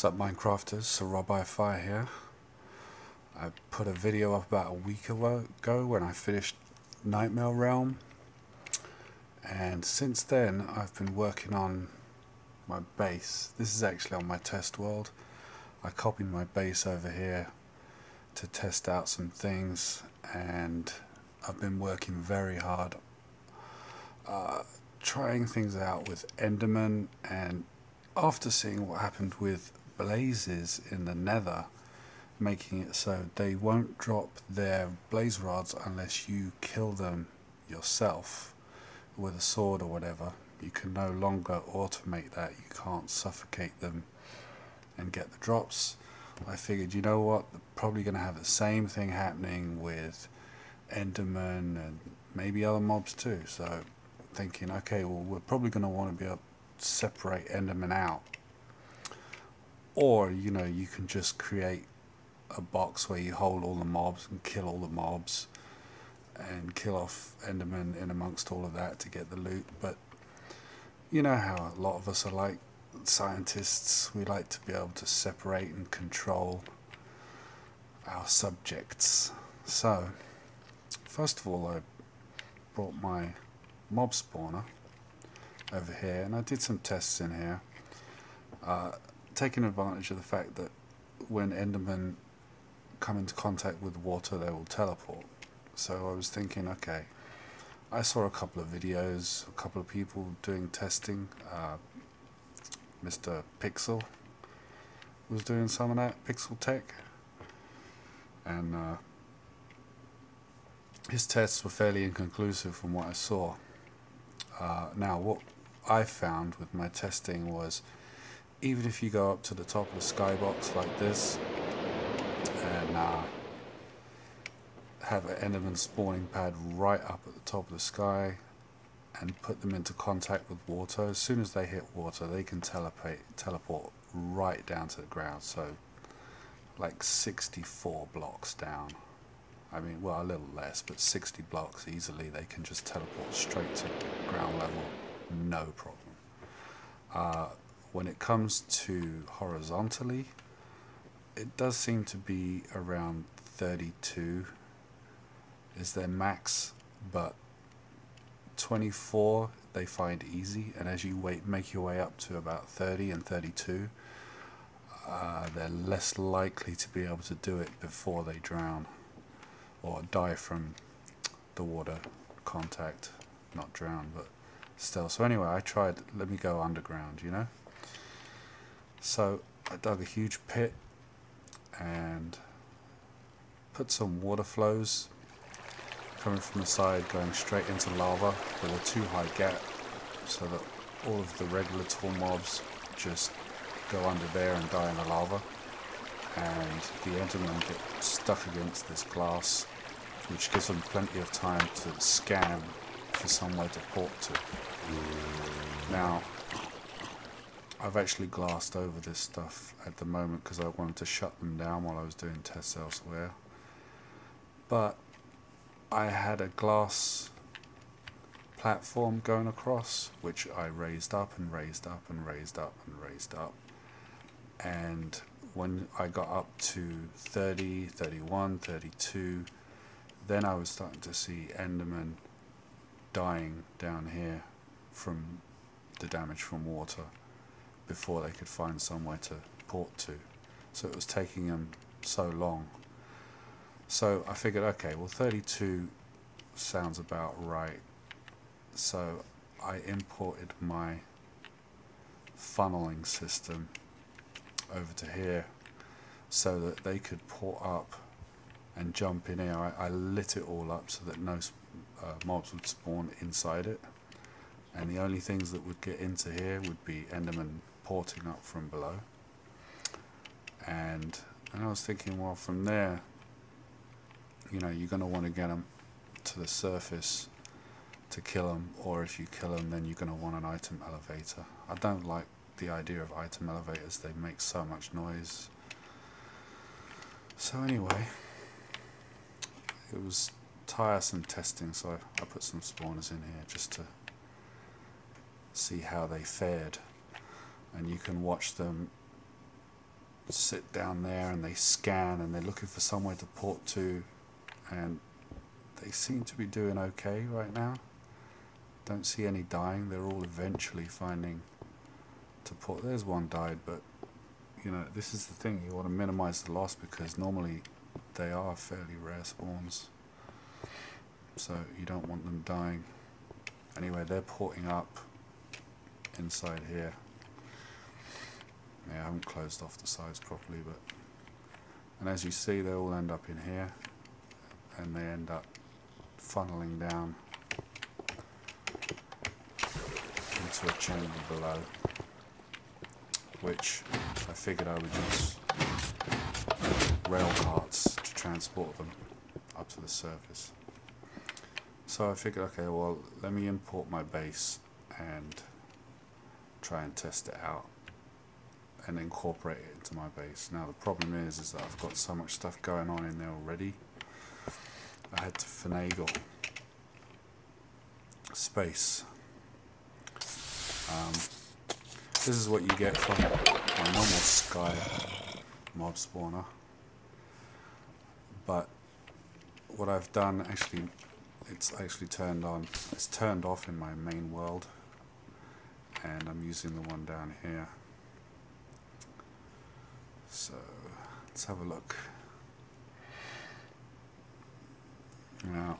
What's up Minecrafters, SirRobHiFi here. I put a video up about a week ago when I finished Nightmare Realm and since then I've been working on my base. This is actually on my test world. I copied my base over here to test out some things and I've been working very hard uh, trying things out with Enderman and after seeing what happened with blazes in the nether making it so they won't drop their blaze rods unless you kill them yourself with a sword or whatever. You can no longer automate that. You can't suffocate them and get the drops. I figured you know what? They're probably going to have the same thing happening with Enderman and maybe other mobs too. So thinking okay well we're probably going to want to be able to separate Enderman out or you know you can just create a box where you hold all the mobs and kill all the mobs and kill off Enderman in amongst all of that to get the loot. But you know how a lot of us are like scientists we like to be able to separate and control our subjects. So first of all I brought my mob spawner over here and I did some tests in here. Uh, taking advantage of the fact that when Endermen come into contact with water they will teleport. So I was thinking okay I saw a couple of videos a couple of people doing testing. Uh, Mr. Pixel was doing some of that Pixel Tech. And uh, his tests were fairly inconclusive from what I saw. Uh, now what I found with my testing was even if you go up to the top of the skybox like this and uh, have an Enderman spawning pad right up at the top of the sky and put them into contact with water, as soon as they hit water they can teleport, teleport right down to the ground, so like 64 blocks down. I mean, well, a little less, but 60 blocks easily, they can just teleport straight to ground level, no problem. Uh, when it comes to horizontally, it does seem to be around 32 is their max, but 24 they find easy, and as you wait, make your way up to about 30 and 32, uh, they're less likely to be able to do it before they drown or die from the water contact, not drown, but still. So anyway, I tried, let me go underground, you know? So I dug a huge pit and put some water flows coming from the side going straight into lava with a too high gap so that all of the regular tall mobs just go under there and die in the lava and the endermen get stuck against this glass which gives them plenty of time to scan for somewhere to port to. Now I've actually glassed over this stuff at the moment because I wanted to shut them down while I was doing tests elsewhere. But I had a glass platform going across which I raised up and raised up and raised up and raised up and when I got up to 30, 31, 32 then I was starting to see Enderman dying down here from the damage from water before they could find somewhere to port to. So it was taking them so long. So I figured, okay, well 32 sounds about right. So I imported my funneling system over to here so that they could port up and jump in here. I, I lit it all up so that no uh, mobs would spawn inside it and the only things that would get into here would be Enderman porting up from below. And and I was thinking well from there you know you're going to want to get them to the surface to kill them or if you kill them then you're going to want an item elevator. I don't like the idea of item elevators they make so much noise. So anyway it was tiresome testing so I, I put some spawners in here just to see how they fared and you can watch them sit down there and they scan and they're looking for somewhere to port to and they seem to be doing okay right now. Don't see any dying. They're all eventually finding to port. There's one died but you know this is the thing. You want to minimize the loss because normally they are fairly rare spawns. So you don't want them dying. Anyway they're porting up inside here yeah, I haven't closed off the sides properly but and as you see they all end up in here and they end up funneling down into a chamber below which I figured I would use rail carts to transport them up to the surface. So I figured okay well let me import my base and try and test it out and incorporate it into my base. Now the problem is, is that I've got so much stuff going on in there already. I had to finagle space. Um, this is what you get from my normal Sky mob spawner. But what I've done actually, it's actually turned on, it's turned off in my main world and I'm using the one down here. So let's have a look. Now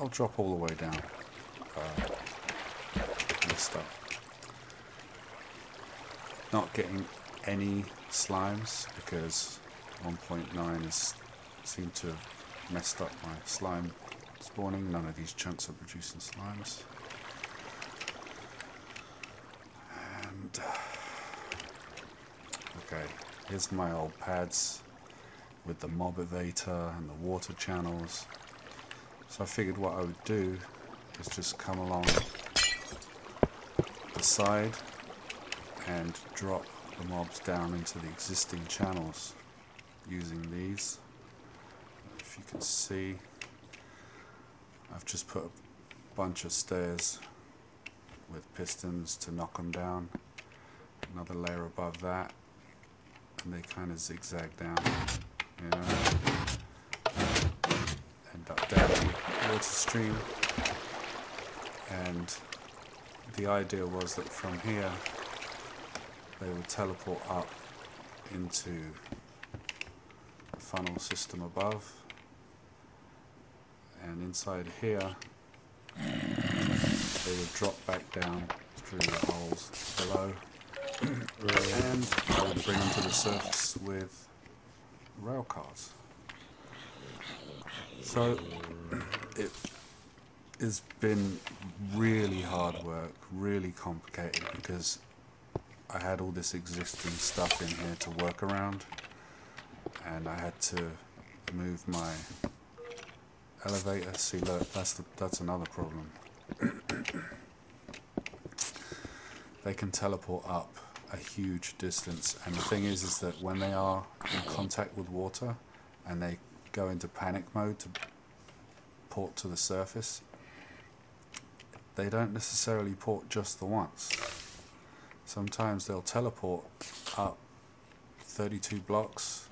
I'll drop all the way down uh, this Not getting any slimes because 1.9 has seemed to have messed up my slime spawning. None of these chunks are producing slimes. And uh, okay. Here's my old pads with the mob evator and the water channels. So I figured what I would do is just come along the side and drop the mobs down into the existing channels using these. If you can see, I've just put a bunch of stairs with pistons to knock them down. Another layer above that and they kind of zigzag down, you know, end up down the water stream. And the idea was that from here they would teleport up into the funnel system above, and inside here they would drop back down through the holes below and I bring them to the surface with rail cars. So it has been really hard work, really complicated because I had all this existing stuff in here to work around and I had to move my elevator. See, look, that's the, that's another problem. they can teleport up a huge distance. And the thing is, is that when they are in contact with water and they go into panic mode to port to the surface, they don't necessarily port just the once. Sometimes they'll teleport up 32 blocks,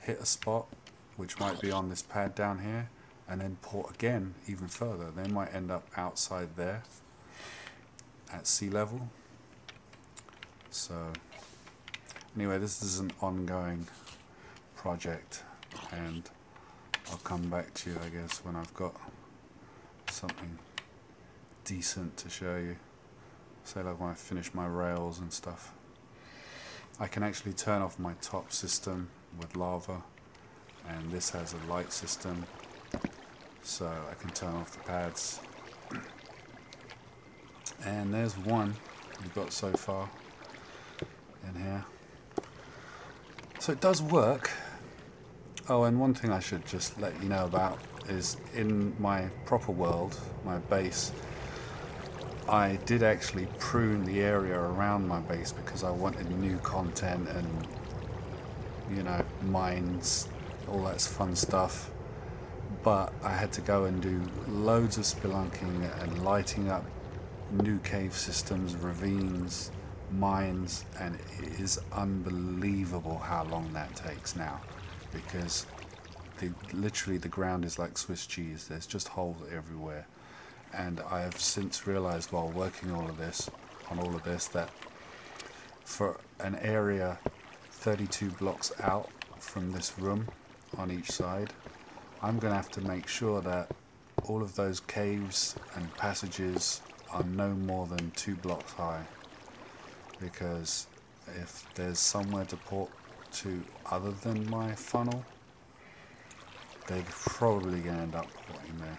hit a spot, which might be on this pad down here, and then port again even further. They might end up outside there at sea level so anyway, this is an ongoing project and I'll come back to you I guess when I've got something decent to show you. Say like when I finish my rails and stuff. I can actually turn off my top system with lava and this has a light system so I can turn off the pads and there's one we've got so far in here. So it does work. Oh, and one thing I should just let you know about is in my proper world, my base, I did actually prune the area around my base because I wanted new content and, you know, mines, all that fun stuff. But I had to go and do loads of spelunking and lighting up new cave systems, ravines, mines, and it is unbelievable how long that takes now, because the, literally the ground is like Swiss cheese. There's just holes everywhere, and I have since realised while working all of this, on all of this, that for an area 32 blocks out from this room on each side, I'm going to have to make sure that all of those caves and passages are no more than two blocks high because if there's somewhere to port to other than my funnel they're probably going to end up porting there.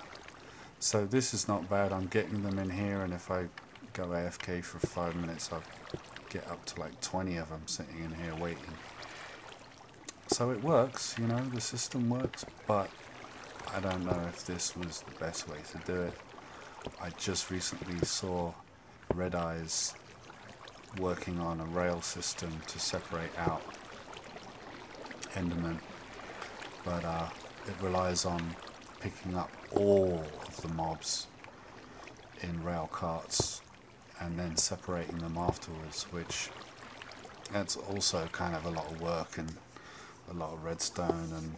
So this is not bad. I'm getting them in here and if I go AFK for five minutes I'll get up to like 20 of them sitting in here waiting. So it works you know the system works but I don't know if this was the best way to do it. I just recently saw red3yz working on a rail system to separate out Enderman, but uh, it relies on picking up all of the mobs in rail carts and then separating them afterwards, which that's also kind of a lot of work and a lot of redstone and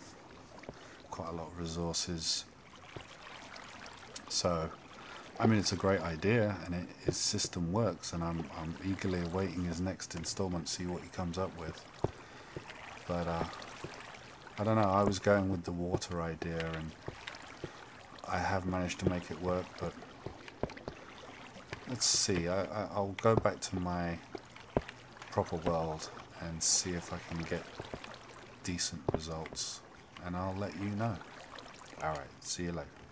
quite a lot of resources. So, I mean, it's a great idea, and it, his system works, and I'm, I'm eagerly awaiting his next installment, see what he comes up with. But uh, I don't know. I was going with the water idea, and I have managed to make it work. But let's see. I, I, I'll go back to my proper world and see if I can get decent results and I'll let you know. Alright, see you later.